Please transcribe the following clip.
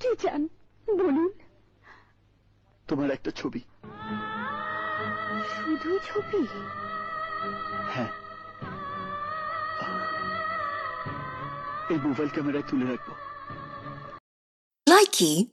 কি চান? বলুন। তোমার একটা ছবি। শুধু ছবি? হ্যাঁ। এই মোবাইল ক্যামেরায় তুলে রাখব। লাইকি